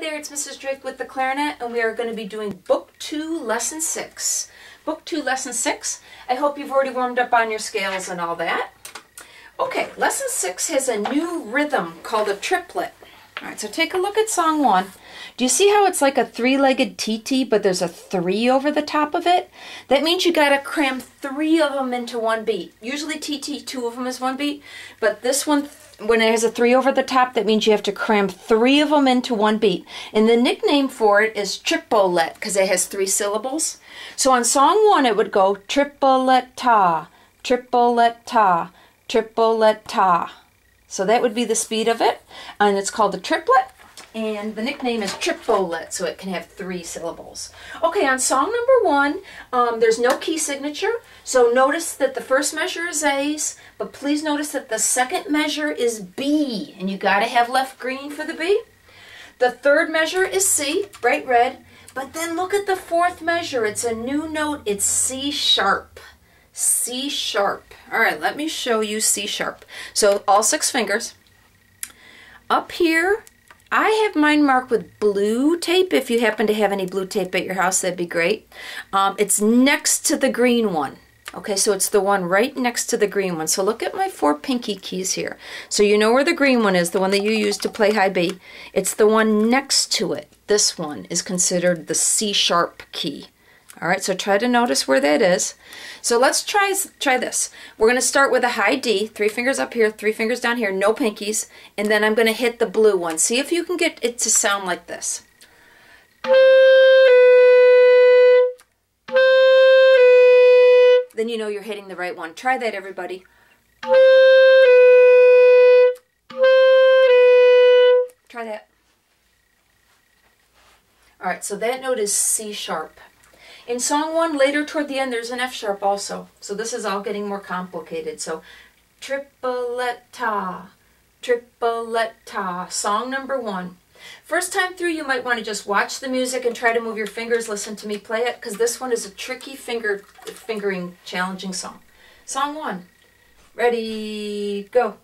there, it's Mrs. Drake with the clarinet, and we are going to be doing Book 2, Lesson 6. Book 2, Lesson 6. I hope you've already warmed up on your scales and all that. Okay, Lesson 6 has a new rhythm called a triplet. All right, so take a look at Song 1. Do you see how it's like a three-legged TT, but there's a 3 over the top of it? That means you got to cram three of them into one beat. Usually TT, two of them is one beat, but this one when it has a three over the top, that means you have to cram three of them into one beat. And the nickname for it is triplet because it has three syllables. So on song one, it would go tripleta, tripleta, tripleta. So that would be the speed of it. And it's called a triplet and the nickname is triplet, so it can have three syllables. Okay, on song number one, um, there's no key signature, so notice that the first measure is A's, but please notice that the second measure is B, and you got to have left green for the B. The third measure is C, bright red, but then look at the fourth measure. It's a new note. It's C sharp. C sharp. All right, let me show you C sharp. So all six fingers. Up here I have mine marked with blue tape. If you happen to have any blue tape at your house, that'd be great. Um, it's next to the green one. Okay, so it's the one right next to the green one. So look at my four pinky keys here. So you know where the green one is, the one that you use to play high B. It's the one next to it. This one is considered the C sharp key. All right, so try to notice where that is. So let's try, try this. We're going to start with a high D, three fingers up here, three fingers down here, no pinkies, and then I'm going to hit the blue one. See if you can get it to sound like this. Then you know you're hitting the right one. Try that, everybody. Try that. All right, so that note is C sharp. In song one, later toward the end, there's an F sharp also. So this is all getting more complicated. So tripleta, tripleta, song number one. First time through, you might want to just watch the music and try to move your fingers, listen to me play it, because this one is a tricky finger fingering, challenging song. Song one. Ready, go.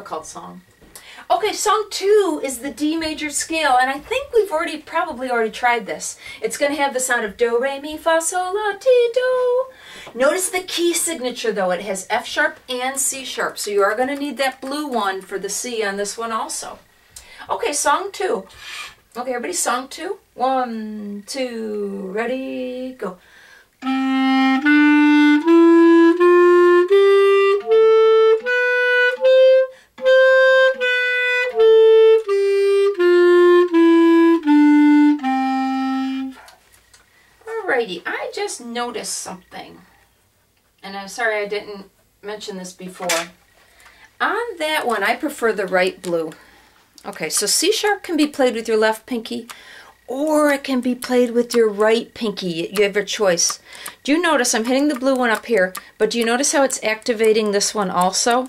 Difficult song. Okay, song two is the D major scale, and I think we've already probably already tried this. It's going to have the sound of do, re, mi, fa, sol, la, ti, do. Notice the key signature though. It has F sharp and C sharp, so you are going to need that blue one for the C on this one also. Okay, song two. Okay, everybody, song two. One, two, ready, go. Just noticed something. And I'm sorry I didn't mention this before. On that one, I prefer the right blue. Okay, so C sharp can be played with your left pinky or it can be played with your right pinky. You have your choice. Do you notice I'm hitting the blue one up here, but do you notice how it's activating this one also?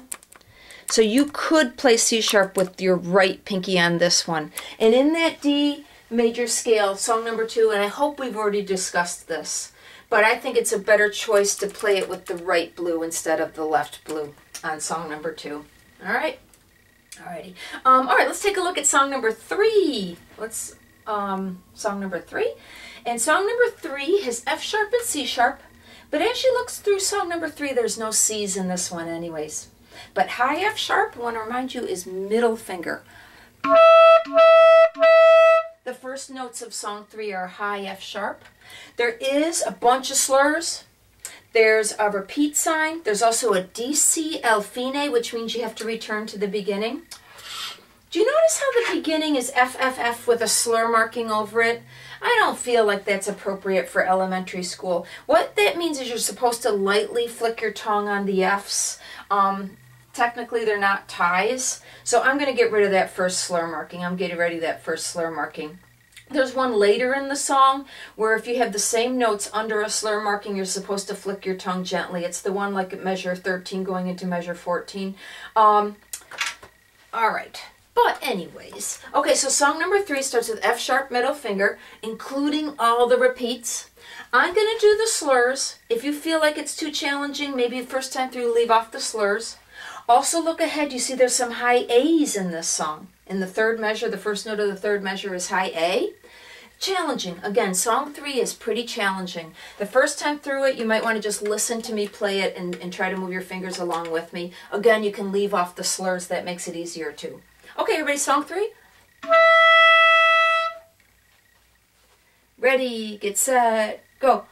So you could play C sharp with your right pinky on this one. And in that D, major scale, song number two, and I hope we've already discussed this, but I think it's a better choice to play it with the right blue instead of the left blue on song number two. All right? Alrighty. Um, all right, let's take a look at song number three. Let's, um, song number three. And song number three has F sharp and C sharp, but as you look through song number three, there's no C's in this one anyways. But high F sharp, I want to remind you, is middle finger. The first notes of song three are high F sharp. There is a bunch of slurs. There's a repeat sign. There's also a DC al fine, which means you have to return to the beginning. Do you notice how the beginning is FFF with a slur marking over it? I don't feel like that's appropriate for elementary school. What that means is you're supposed to lightly flick your tongue on the F's. Um, technically they're not ties. So I'm going to get rid of that first slur marking. I'm getting ready that first slur marking. There's one later in the song where if you have the same notes under a slur marking, you're supposed to flick your tongue gently. It's the one like at measure 13 going into measure 14. Um, all right. But anyways, okay, so song number three starts with F sharp middle finger, including all the repeats. I'm going to do the slurs. If you feel like it's too challenging, maybe first time through, leave off the slurs. Also look ahead, you see there's some high A's in this song. In the third measure, the first note of the third measure is high A. Challenging. Again, song three is pretty challenging. The first time through it, you might want to just listen to me play it and, and try to move your fingers along with me. Again, you can leave off the slurs. That makes it easier too. Okay, everybody, song three. Ready, get set, go.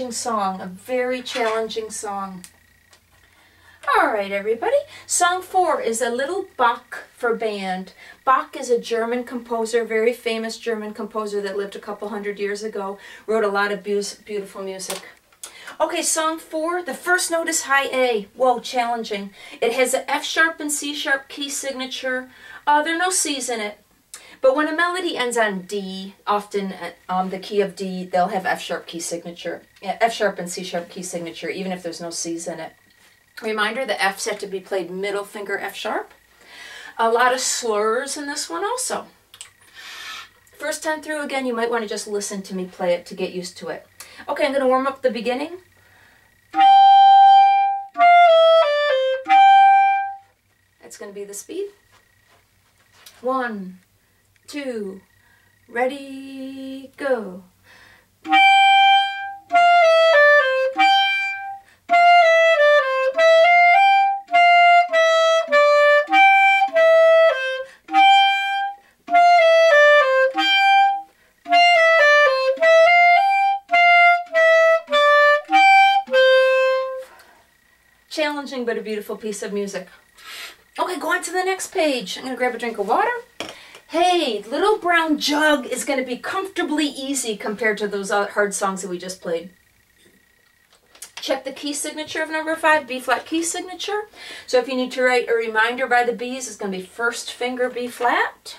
Challenging song, a very challenging song. All right, everybody. Song four is a little Bach for band. Bach is a German composer, very famous German composer that lived a couple hundred years ago, wrote a lot of beautiful music. Okay, song four, the first note is high A. Whoa, challenging. It has an F sharp and C sharp key signature. Uh, there are no C's in it. But when a melody ends on D, often um, the key of D, they'll have F sharp key signature, F sharp and C sharp key signature, even if there's no C's in it. Reminder, the F's have to be played middle finger F sharp. A lot of slurs in this one also. First time through, again, you might want to just listen to me play it to get used to it. Okay, I'm going to warm up the beginning. That's going to be the speed. One, two, ready, go. Challenging but a beautiful piece of music. Okay, go on to the next page. I'm going to grab a drink of water. Hey, Little Brown Jug is going to be comfortably easy compared to those uh, hard songs that we just played. Check the key signature of number five, B flat key signature. So if you need to write a reminder by the B's, it's going to be first finger B flat.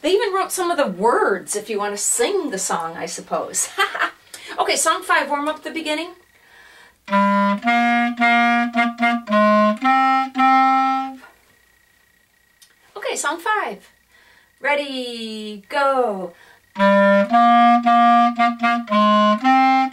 They even wrote some of the words if you want to sing the song, I suppose. okay, song five, warm up the beginning. Okay, song five. Ready, go.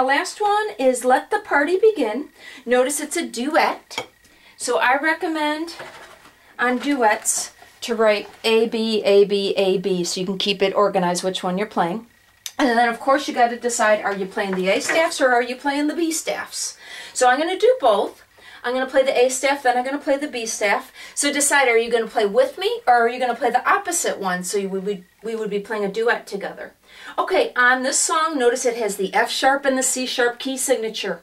the last one is Let the Party Begin. Notice it's a duet. So I recommend on duets to write A, B, A, B, A, B so you can keep it organized which one you're playing. And then of course you got to decide are you playing the A staffs or are you playing the B staffs. So I'm going to do both. I'm going to play the A staff, then I'm going to play the B staff. So decide, are you going to play with me or are you going to play the opposite one so would, we, we would be playing a duet together. Okay, on this song, notice it has the F sharp and the C sharp key signature.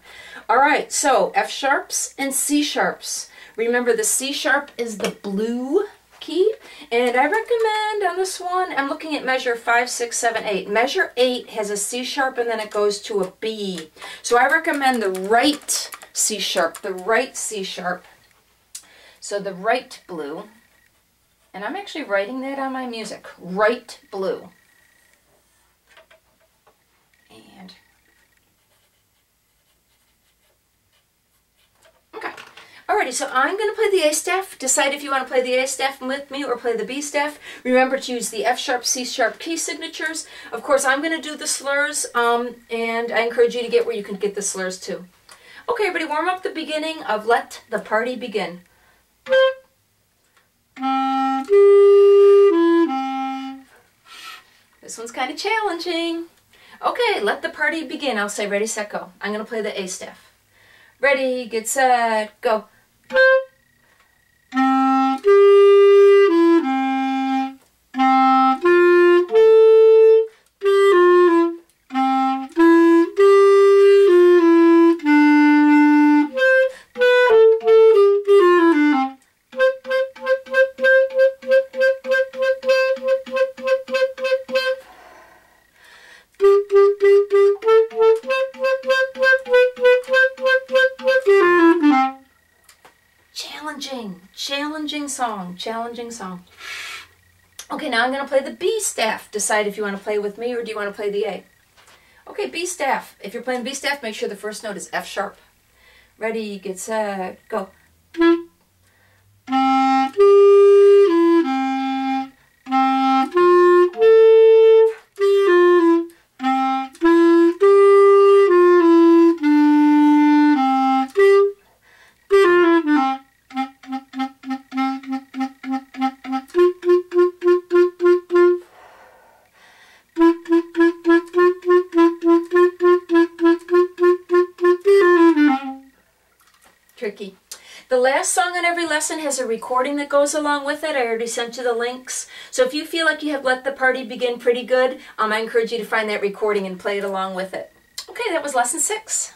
All right, so F sharps and C sharps. Remember the C sharp is the blue key. And I recommend on this one, I'm looking at measure 5, 6, 7, 8. Measure 8 has a C sharp and then it goes to a B. So I recommend the right C sharp, the right C sharp. So the right blue, and I'm actually writing that on my music, right blue. And, okay. Alrighty, so I'm going to play the A staff. Decide if you want to play the A staff with me or play the B staff. Remember to use the F sharp, C sharp key signatures. Of course, I'm going to do the slurs, um, and I encourage you to get where you can get the slurs too. Okay, everybody, warm up the beginning of Let the Party Begin. This one's kind of challenging. Okay, let the party begin. I'll say ready, set, go. I'm going to play the A staff. Ready, get set, go. Song, challenging song. Okay, now I'm going to play the B staff. Decide if you want to play with me or do you want to play the A. Okay, B staff. If you're playing B staff, make sure the first note is F sharp. Ready, get set, go. The last song on every lesson has a recording that goes along with it. I already sent you the links. So if you feel like you have let the party begin pretty good, um, I encourage you to find that recording and play it along with it. Okay, that was lesson six.